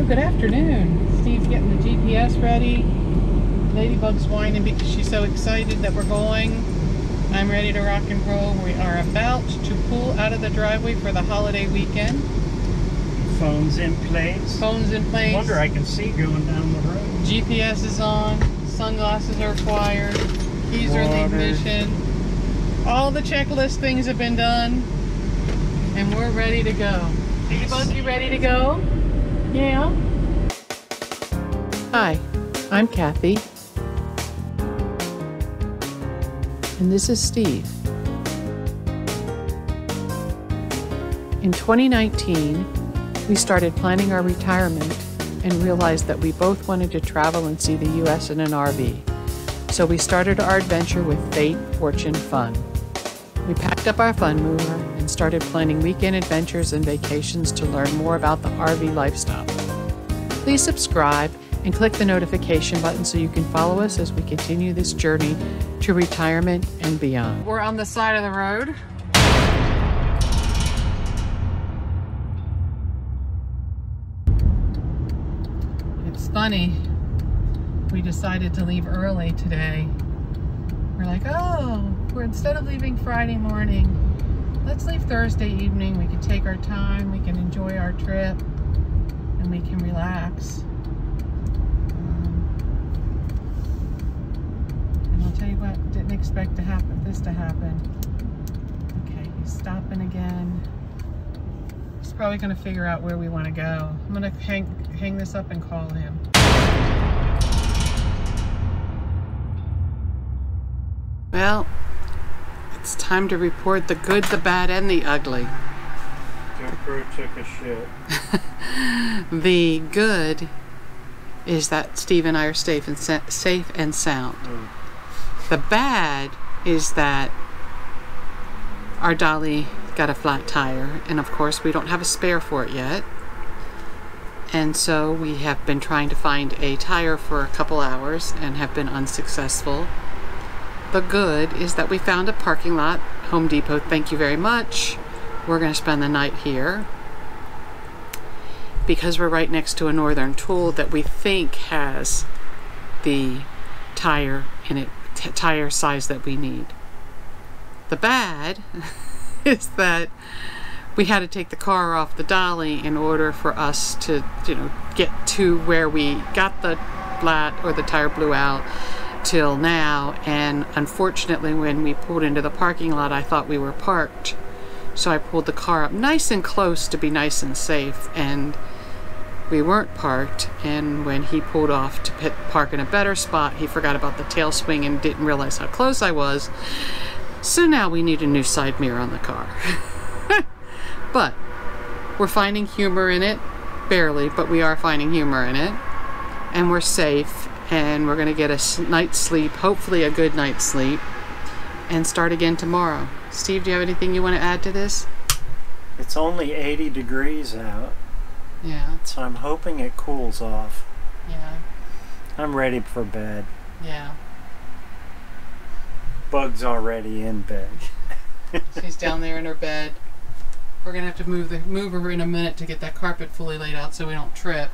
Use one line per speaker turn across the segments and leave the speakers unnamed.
Well, good afternoon. Steve's getting the GPS ready. Ladybug's whining because she's so excited that we're going. I'm ready to rock and roll. We are about to pull out of the driveway for the holiday weekend.
Phones in place.
Phones in place.
Wonder I can see going down the road.
GPS is on. Sunglasses are required. Keys are in the ignition. All the checklist things have been done. And we're ready to go. Ladybug, you ready to go? Yeah. Hi, I'm Kathy. And this is Steve. In 2019, we started planning our retirement and realized that we both wanted to travel and see the US in an RV. So we started our adventure with Fate, Fortune, Fun. We packed up our fun mover started planning weekend adventures and vacations to learn more about the RV lifestyle. Please subscribe and click the notification button so you can follow us as we continue this journey to retirement and beyond. We're on the side of the road. It's funny. We decided to leave early today. We're like, oh, we're instead of leaving Friday morning, let's leave Thursday evening. We can take our time, we can enjoy our trip, and we can relax. Um, and I'll tell you what, didn't expect to happen this to happen. Okay, he's stopping again. He's probably gonna figure out where we want to go. I'm gonna hang hang this up and call him. Well, it's time to report the good, the bad, and the ugly.
Jumper took a shit.
The good is that Steve and I are safe and sa- safe and sound.
Mm.
The bad is that our dolly got a flat tire, and of course we don't have a spare for it yet. And so we have been trying to find a tire for a couple hours and have been unsuccessful. The good is that we found a parking lot, Home Depot. Thank you very much. We're going to spend the night here because we're right next to a Northern Tool that we think has the tire in it, tire size that we need. The bad is that we had to take the car off the dolly in order for us to, you know, get to where we got the flat or the tire blew out till now. And unfortunately, when we pulled into the parking lot, I thought we were parked. So I pulled the car up nice and close to be nice and safe. And we weren't parked. And when he pulled off to park in a better spot, he forgot about the tail swing and didn't realize how close I was. So now we need a new side mirror on the car. but we're finding humor in it. Barely, but we are finding humor in it. And we're safe. And we're going to get a night's sleep, hopefully a good night's sleep, and start again tomorrow. Steve, do you have anything you want to add to this?
It's only 80 degrees out,
Yeah,
so I'm hoping it cools off.
yeah,
I'm ready for bed.
yeah.
Bug's already in bed.
She's down there in her bed. We're gonna have to move the move her in a minute to get that carpet fully laid out so we don't trip.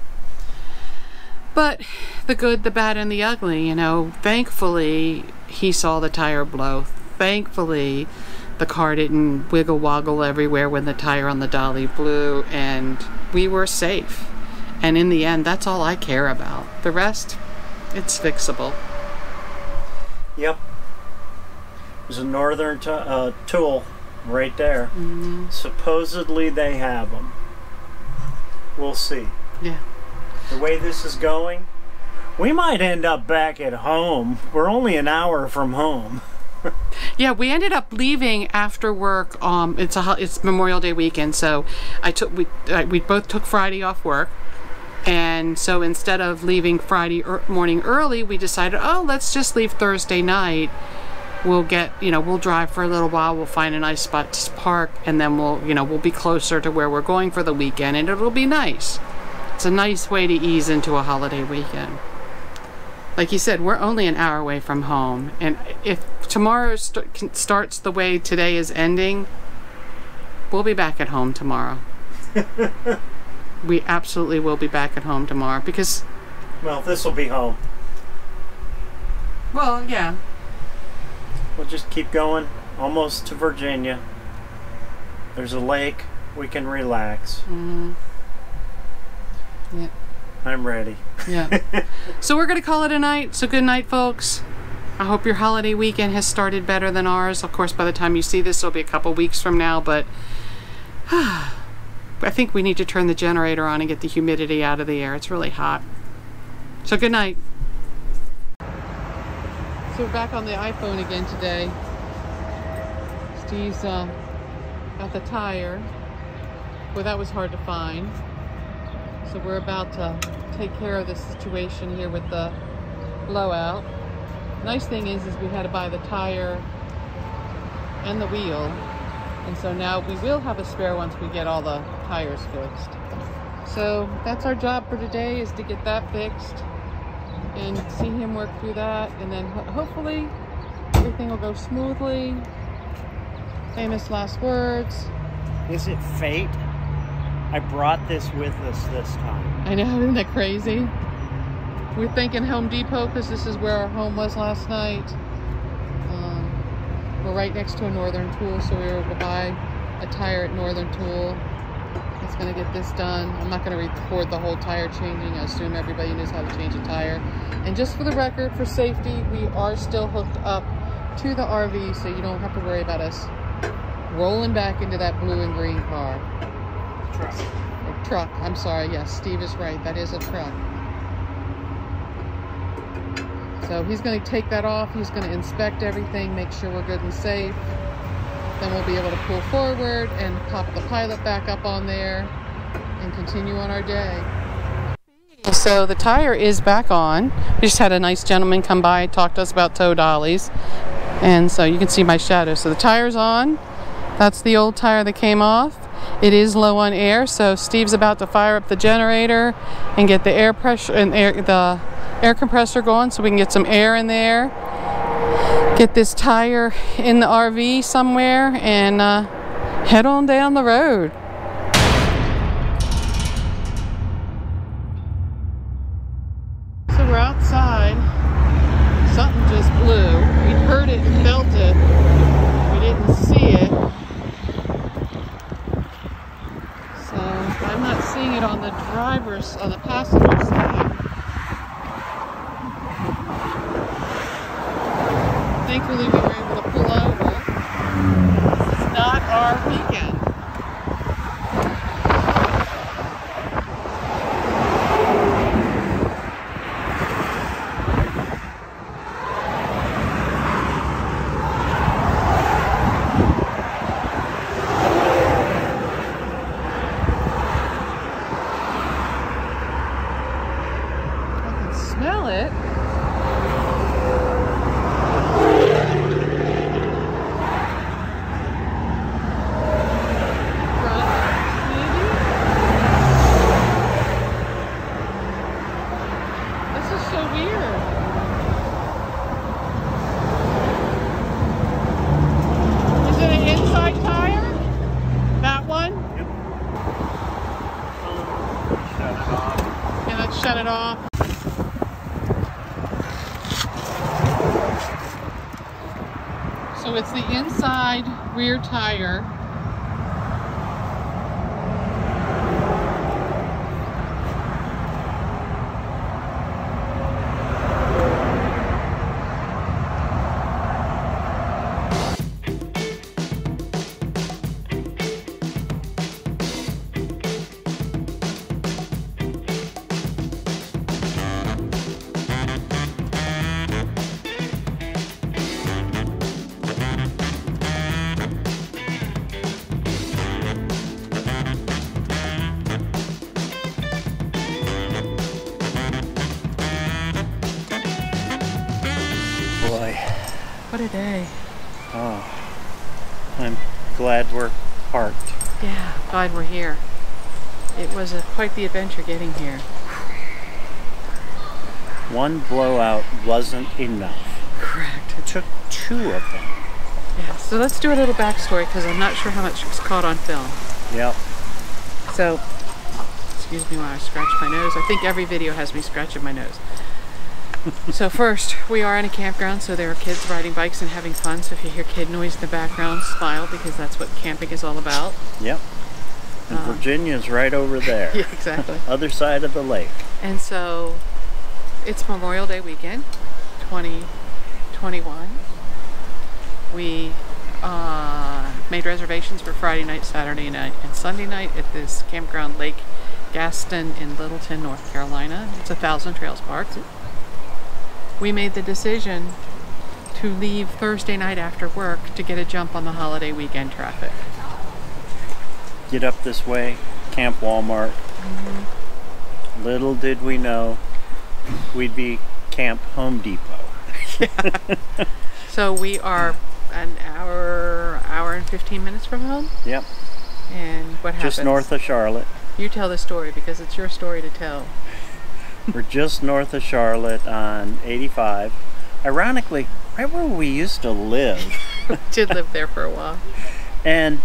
But the good, the bad, and the ugly, you know, thankfully he saw the tire blow. Thankfully the car didn't wiggle woggle everywhere when the tire on the dolly blew and we were safe. And in the end, that's all I care about. The rest, it's fixable.
Yep. There's a northern uh, tool right there.
Mm-hmm.
Supposedly they have them. We'll see.
Yeah.
The way this is going, we might end up back at home. We're only an hour from home.
Yeah, we ended up leaving after work. Um, it's a it's Memorial Day weekend, so I took we we both took Friday off work, and so instead of leaving Friday er- morning early, we decided, oh, let's just leave Thursday night. We'll get you know we'll drive for a little while. We'll find a nice spot to park, and then we'll you know we'll be closer to where we're going for the weekend, and it'll be nice. It's a nice way to ease into a holiday weekend like you said, we're only an hour away from home. And if tomorrow st- starts the way today is ending, we'll be back at home tomorrow. we absolutely will be back at home tomorrow because,
Well, this will be home.
well, yeah,
We'll just keep going, almost to Virginia. There's a lake. We can relax.
mm, yeah,
I'm ready.
yeah. so we're gonna call it a night. So good night, folks. I hope your holiday weekend has started better than ours. Of course, by the time you see this, it'll be a couple weeks from now, but I think we need to turn the generator on and get the humidity out of the air. It's really hot. So good night. So we're back on the iPhone again today. Steve's uh, got the tire. Well, that was hard to find. So we're about to take care of the situation here with the blowout. Nice thing is, is we had to buy the tire and the wheel. And so now we will have a spare once we get all the tires fixed. So that's our job for today is to get that fixed and see him work through that. And then ho hopefully everything will go smoothly. Famous last words.
Is it fate? I brought this with us this time.
I know, isn't that crazy? We're thinking Home Depot because this is where our home was last night. Um, we're right next to a Northern Tool, so we were able to buy a tire at Northern Tool. It's going to get this done. I'm not going to record the whole tire changing. I assume everybody knows how to change a tire. And just for the record, for safety, we are still hooked up to the RV, so you don't have to worry about us rolling back into that blue and green car.
Truck.
A truck. I'm sorry. Yes, Steve is right. That is a truck. So he's going to take that off. He's going to inspect everything, make sure we're good and safe. Then we'll be able to pull forward and pop the pilot back up on there and continue on our day. So the tire is back on. We just had a nice gentleman come by, talk to us about tow dollies. And so you can see my shadow. So the tire's on. That's the old tire that came off. It is low on air, so Steve's about to fire up the generator and get the air pressure and air, the air compressor going so we can get some air in there. Get this tire in the RV somewhere and uh, head on down the road. I'm not seeing it on the driver's, on the passenger side. Thankfully we were able to pull over. This is not our weekend. I can smell it. Front, maybe? This is so weird. Is it an inside tire? That one?
Shut it off.
Yeah, let's shut it off. So it's the inside rear tire.
Glad we're parked.
Yeah, glad we're here. It was a, quite the adventure getting here.
One blowout wasn't enough.
Correct.
It took two of them.
Yeah, so let's do a little backstory because I'm not sure how much was caught on film.
Yep.
So, excuse me while I scratch my nose. I think every video has me scratching my nose. So first, we are in a campground, so there are kids riding bikes and having fun. So if you hear kid noise in the background, smile because that's what camping is all about.
Yep. And Virginia's right over there.
Yeah, exactly.
Other side of the lake.
And so it's Memorial Day weekend, 2021. We uh, made reservations for Friday night, Saturday night, and Sunday night at this campground Lake Gaston in Littleton, North Carolina. It's a Thousand Trails Park. We made the decision to leave Thursday night after work to get a jump on the holiday weekend traffic.
Get up this way, Camp Walmart. Mm-hmm. Little did we know we'd be Camp Home Depot. yeah.
So we are an hour, hour and 15 minutes from home.
Yep.
And what happens?
Just north of Charlotte.
You tell the story because it's your story to tell.
We're just north of Charlotte on 85. Ironically, right where we used to live.
Did live there for a while.
And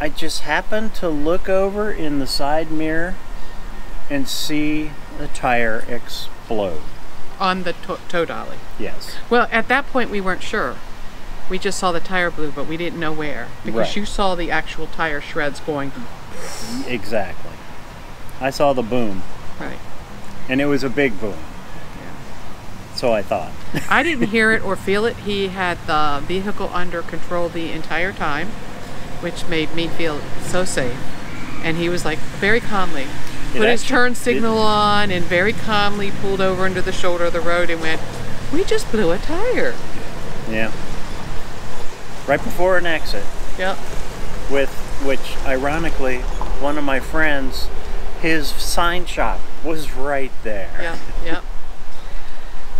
I just happened to look over in the side mirror and see the tire explode.
On the to- tow dolly.
Yes.
Well, at that point, we weren't sure. We just saw the tire blew, but we didn't know where because
Right.
you saw the actual tire shreds going.
Exactly. I saw the boom,
Right.
And it was a big boom. So I thought.
I didn't hear it or feel it. He had the vehicle under control the entire time, which made me feel so safe. And he was like very calmly
It
put his turn signal
didn't.
on and very calmly pulled over into the shoulder of the road and went, "We just blew a tire."
Yeah. Right before an exit,
Yep.
with which, ironically, one of my friends, his sign shop was right there.
Yeah, Yep.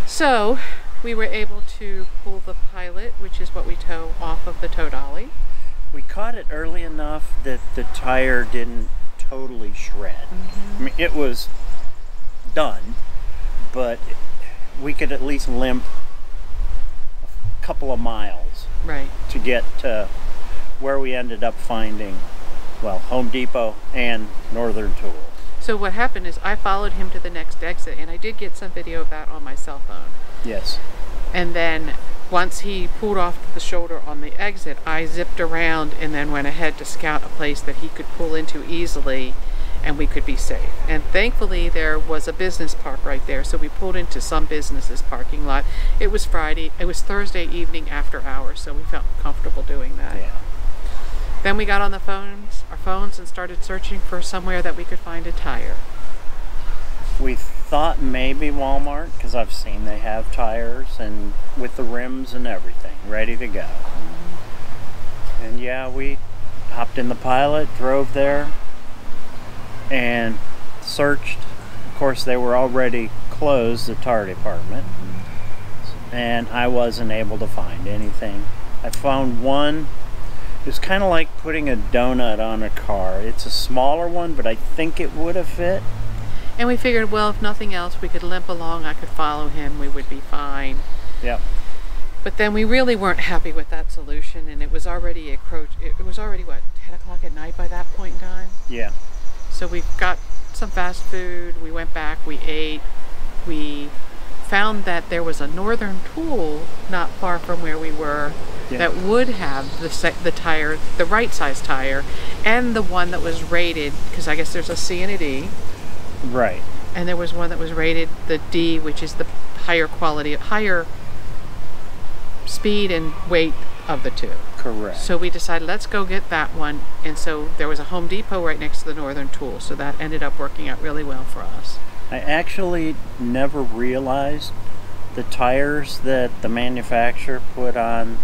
So we were able to pull the pilot, which is what we tow off of the tow dolly.
We caught it early enough that the tire didn't totally shred. Mm-hmm. I mean, it was done, but we could at least limp a couple of miles
Right.
to get to where we ended up finding, well, Home Depot and Northern Tool.
So what happened is I followed him to the next exit, and I did get some video of that on my cell phone.
Yes.
And then once he pulled off the shoulder on the exit, I zipped around and then went ahead to scout a place that he could pull into easily and we could be safe. And thankfully, there was a business park right there, so we pulled into some business's parking lot. It was Friday, it was Thursday evening after hours, so we felt comfortable doing that.
Yeah.
Then we got on the phones, our phones, and started searching for somewhere that we could find a tire.
We thought maybe Walmart because I've seen they have tires and with the rims and everything ready to go. Mm-hmm. And yeah, we hopped in the pilot, drove there, and searched. Of course, they were already closed, the tire department, mm-hmm. and I wasn't able to find anything. I found one. It was kind of like putting a donut on a car. It's a smaller one, but I think it would have fit.
And we figured, well, if nothing else, we could limp along, I could follow him, we would be fine.
Yep.
But then we really weren't happy with that solution, and it was already approach. It it was already what ten o'clock at night by that point in time.
Yeah.
So we got some fast food. We went back. We ate. We found that there was a Northern Tool not far from where we were
Yeah.
that would have the the tire, the right size tire, and the one that was rated because I guess there's a C and a D,
Right.
and there was one that was rated the D, which is the higher quality, higher speed and weight of the two.
Correct.
So we decided let's go get that one, and so there was a Home Depot right next to the Northern Tool, so that ended up working out really well for us.
I actually never realized the tires that the manufacturer put on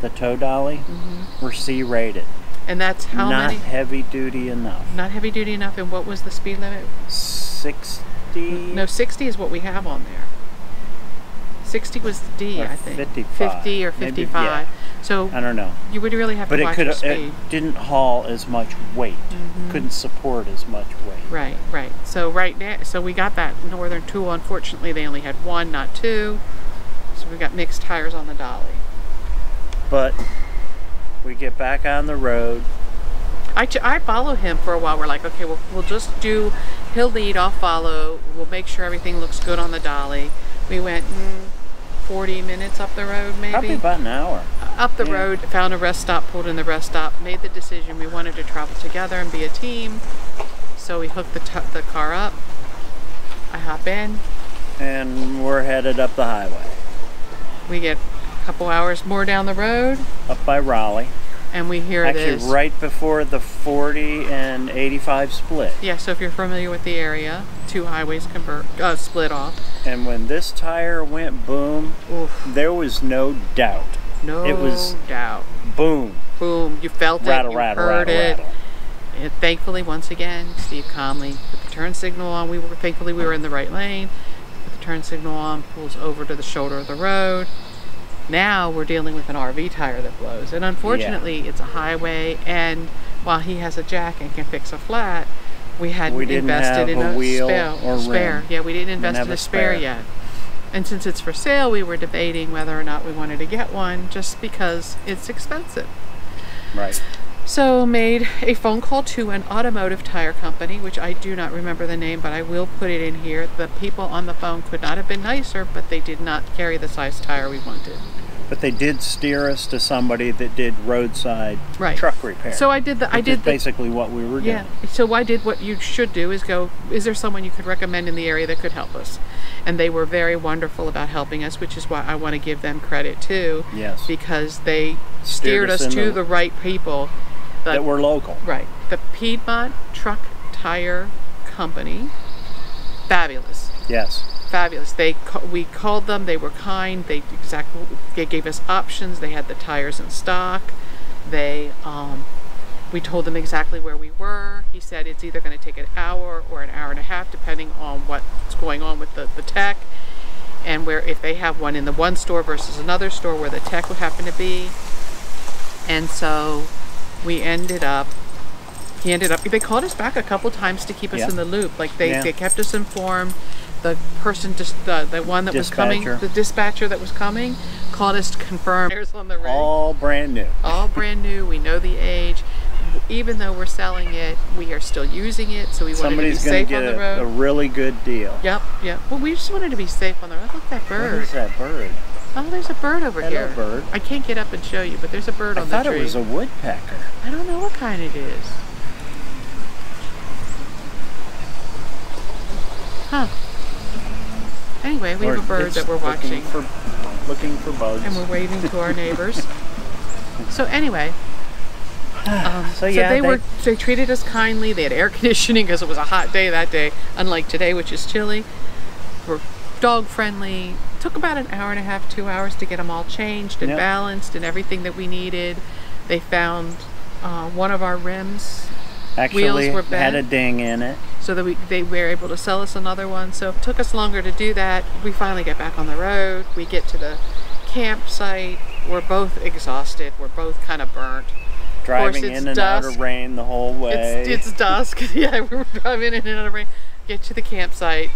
the tow dolly mm-hmm. were C rated.
And that's how
Not
many?
heavy duty enough.
Not heavy duty enough. And what was the speed limit?
60
No, 60 is what we have on there. 60 was the D,
Or
I think.
55.
50 or
Maybe,
55.
yeah.
So
I don't know.
you would really have
But
to
it
watch
could
your
it didn't haul as much weight. Couldn't support as much weight.
Right, right. So right now, so we got that Northern Tool. Unfortunately, they only had one, not two. So we got mixed tires on the dolly.
But we get back on the road.
I, I follow him for a while. We're like, okay, well, we'll just do he'll lead, I'll follow. We'll make sure everything looks good on the dolly. We went mm, 40 minutes up the road, maybe
Probably about an hour.
up the
Yeah.
road, found a rest stop, pulled in the rest stop, made the decision we wanted to travel together and be a team. So we hooked the, the car up. I hop in.
And we're headed up the highway.
We get a couple hours more down the road,
Up by Raleigh.
And we hear
Actually,
this.
right before the 40 and 85 split.
Yeah, so if you're familiar with the area, two highways convert, uh, split off.
And when this tire went boom,
Oof,
there was no doubt.
no
It was-
doubt.
Boom.
Boom, you felt
Rattle,
it, you
rattle,
heard
rattle,
it.
rattle.
And thankfully, once again, Steve Conley put the turn signal on. We were thankfully we were in the right lane. Put the turn signal on, pulls over to the shoulder of the road. Now we're dealing with an RV tire that blows, and unfortunately, it's a highway. And while he has a jack and can fix a flat, we hadn't
We
invested in
a
a, spare.
or
spare. Yeah, we didn't invest in
a
a spare
spare.
yet. And since it's for sale, we were debating whether or not we wanted to get one, just because it's expensive.
Right.
So made a phone call to an automotive tire company, which I do not remember the name, but I will put it in here. The people on the phone could not have been nicer, but they did not carry the size tire we wanted.
But they did steer us to somebody that did roadside
Right.
truck repair.
So I did the I did the
basically what we were doing.
yeah. So I did what you should do is go. Is there someone you could recommend in the area that could help us? And they were very wonderful about helping us, which is why I want to give them credit too,
Yes.
because they steered,
us
us to
the-
the right people. The-
that were local.
Right. The Piedmont Truck Tire Company. Fabulous.
Yes.
Fabulous. They we called them. They were kind. They exactly they gave us options. They had the tires in stock. They um, we told them exactly where we were. He said it's either going to take an hour or an hour and a half, depending on what's going on with the, the tech, and where if they have one in the one store versus another store where the tech would happen to be. And so we ended up. He ended up. They called us back a couple times to keep us
Yeah.
in the loop. Like they,
Yeah.
they kept us informed. The person just the, the one that was coming, the dispatcher that was coming, called us to confirm. There's on the rig
All brand new.
all brand new. We know the age. Even though we're selling it, we are still using it. So we
Somebody's
wanted to be safe
get
on the
a, a really good deal.
Yep, yep. Well, we just wanted to be safe on the road. Look at that bird.
is that bird?
Oh, there's a bird over
Hello,
here.
bird.
I can't get up and show you, but there's a bird
I
on the tree.
I thought it was a woodpecker.
I don't know what kind it is. Huh. Anyway, we
Or
have a bird that we're
looking
watching.
for looking for bugs.
and we're waving to our neighbors. so anyway, um,
So, yeah,
they,
they-
were they treated us kindly. They had air conditioning because it was a hot day that day, unlike today, which is chilly. We're dog friendly. Took about an hour and a half, two hours to get them all changed and
Yep.
balanced and everything that we needed. They found uh, one of our rims
Actually
were
had a ding in it.
so that we they were able to sell us another one. So it took us longer to do that. We finally get back on the road. We get to the campsite. We're both exhausted. We're both kind of burnt.
Driving
it's
in and out of rain the whole way.
It's it's dusk. yeah, we were driving in and out of rain. Get to the campsite.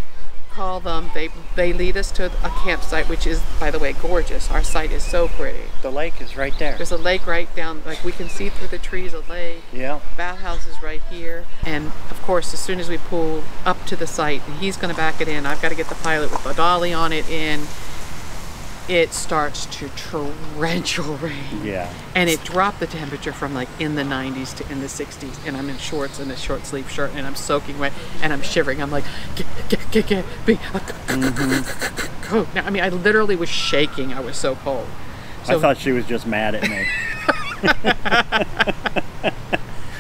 Call them. They they lead us to a campsite, which is, by the way, gorgeous. Our site is so pretty.
the lake is right there.
There's a lake right down. Like we can see through the trees. A lake.
Yeah.
bathhouse is right here. And of course, as soon as we pull up to the site, and he's going to back it in, I've got to get the pilot with the dolly on it in. It starts to torrential rain.
Yeah.
And it dropped the temperature from like in the 90s to in the 60s. And I'm in shorts and a short sleeve shirt and I'm soaking wet and I'm shivering. I'm like, get, get, get, get coat. Now, I mean, I literally was shaking. I was so cold.
I thought she was just mad at me.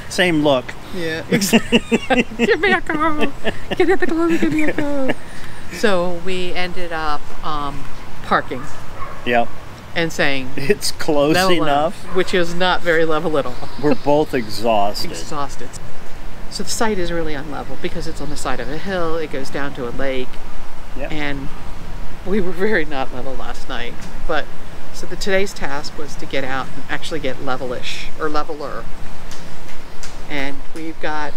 Same look.
Yeah, give me a coat. Give me the coat. Give me a coat. So we ended up um, parking
Yep.
and saying
It's close enough.
up, which is not very level at all.
We're both exhausted.
Exhausted. So the site is really unlevel because it's on the side of a hill. It goes down to a lake,
Yep.
and we were very not level last night. But so the today's task was to get out and actually get levelish or leveler. And we've got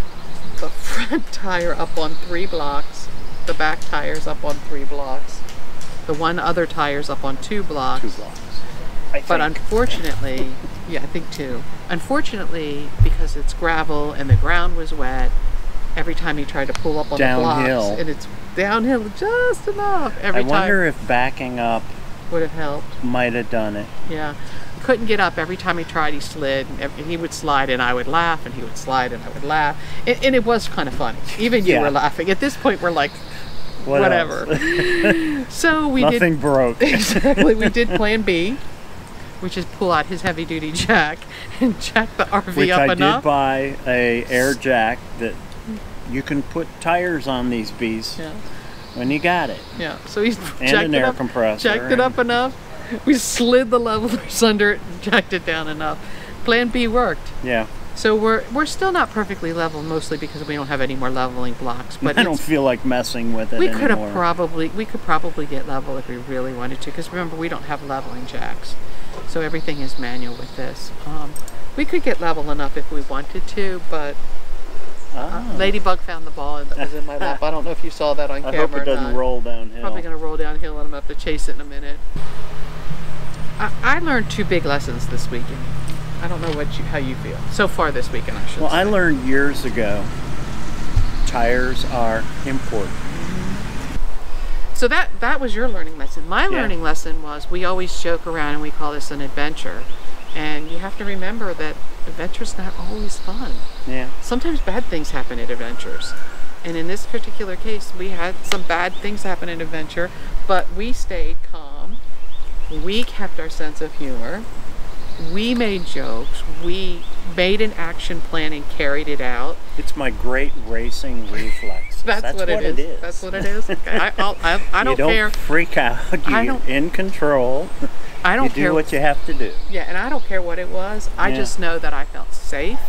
the front tire up on three blocks, the back tires up on three blocks, the one other tire's up on two blocks.
Two blocks. I
But
think.
unfortunately, yeah, I think two. Unfortunately, because it's gravel and the ground was wet, every time he tried to pull up on the
Downhill.
blocks, and it's downhill just enough every
I
time
wonder if backing up
would have helped.
might have done it.
Yeah. Couldn't get up every time he tried. He slid. And every- he would slide, and I would laugh, and he would slide, and I would laugh. And, and it was kind of funny. Even you
Yeah.
were laughing. At this point, we're like,
What
whatever. so we
Nothing
did
broke.
exactly. We did Plan B, which is pull out his heavy duty jack and jack the RV
Which
up
I
enough.
did buy a air jack that you can put tires on these beasts
Yeah.
when you got it.
Yeah. So he's
And
jacked
an
it
air
up,
compressor.
jacked it up enough. We slid the levelers under it, and jacked it down enough. Plan B worked.
Yeah.
So we're we're still not perfectly level, mostly because we don't have any more leveling blocks. But
I don't feel like messing with it
we could have probably we could probably get level if we really wanted to. Because remember, we don't have leveling jacks, so everything is manual with this. Um, we could get level enough if we wanted to, but
Ah.
Ladybug found the ball that was in my lap. I don't know if you saw that on
I
camera.
hope it doesn't roll downhill.
Probably gonna roll downhill and I'm gonna have to chase it in a minute. I, I learned two big lessons this weekend. I don't know what you, how you feel so far this weekend. I should
Well,
say.
I learned years ago tires are important.
So that that was your learning lesson. My
Yeah.
learning lesson was we always joke around and we call this an adventure. And you have to remember that adventure's not always fun.
Yeah.
Sometimes bad things happen at adventures. And in this particular case, we had some bad things happen in adventure, but we stayed calm. We kept our sense of humor. We made jokes. We made an action plan and carried it out.
It's my great racing reflex.
That's, what, it is. That's what it is. I, I'll, I, I don't,
you don't
care.
freak out. You're in control.
I don't
you do
care
what you have to do.
Yeah, and I don't care what it was. I
Yeah.
just know that I felt safe.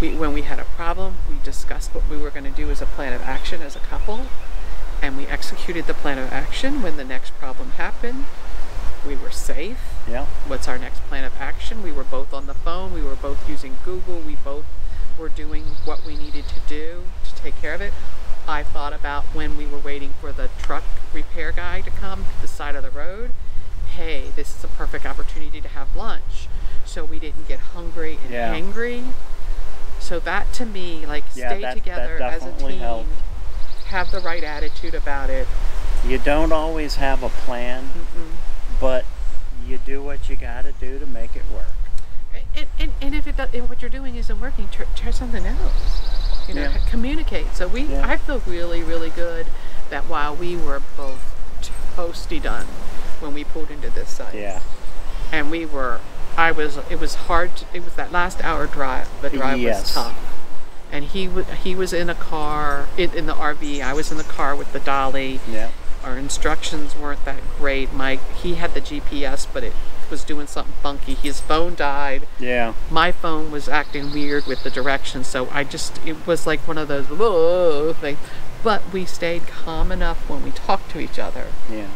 We, when we had a problem, we discussed what we were going to do as a plan of action as a couple, and we executed the plan of action. When the next problem happened, we were safe.
Yeah.
What's our next plan of action? We were both on the phone. We were both using Google. We both were doing what we needed to do to take care of it. I thought about when we were waiting for the truck repair guy to come to the side of the road. Hey, this is a perfect opportunity to have lunch. So we didn't get hungry and
Yeah.
angry. So that to me, like
Yeah,
stay
that- that
together as a team,
helped.
have the right attitude about it.
You don't always have a plan,
Mm-mm.
but you do what you got to do to make it work.
And, and, and if it does, what you're doing isn't working, try, try something else. You know,
Yeah.
communicate. So we,
Yeah.
I feel really, really good that while we were both toasty done when we pulled into this site,
Yeah.
and we were, I was, it was hard. To, it was that last hour drive. The drive was
Yes.
tough. And he w- he was in a car in, in the RV. I was in the car with the dolly
Yeah.
Our instructions weren't that great. Mike, he had the GPS, but it was doing something funky. His phone died.
Yeah.
My phone was acting weird with the directions, so I just, it was like one of those whoa things. But we stayed calm enough when we talked to each other,
Yeah.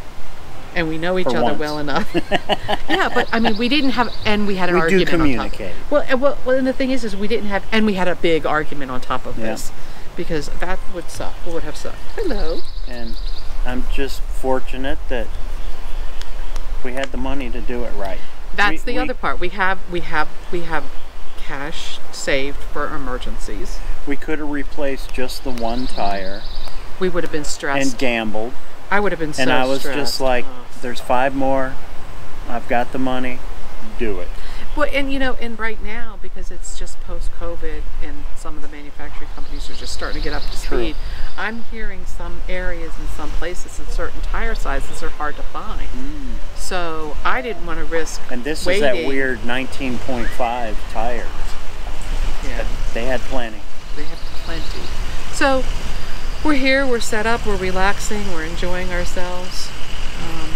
and we know each
For
other
once.
well enough. yeah, but I mean, we didn't have, and we had an
We do
argument on top.
communicate.
Well, and, well, well, and the thing is, is we didn't have, and we had a big argument on top of
Yeah.
this, because that would suck. Would have sucked. Hello.
And I'm just fortunate that we had the money to do it right.
That's
We-
the
we-
other part. We have we have we have cash saved for emergencies.
We could have replaced just the one tire
We would have been stressed and
gambled.
I would have been so
and I was
stressed.
just like, there's five more. I've got the money. Do it.
Well, and you know, and right now because it's just post COVID and some of the manufacturing companies are just starting to get up to
True.
speed. I'm hearing some areas in some places and certain tire sizes are hard to find. Mm. So I didn't want to risk.
And this
waiting.
is that weird 19.5 tires.
Yeah.
They had plenty.
They had plenty. So we're here, we're set up, we're relaxing, we're enjoying ourselves. Um,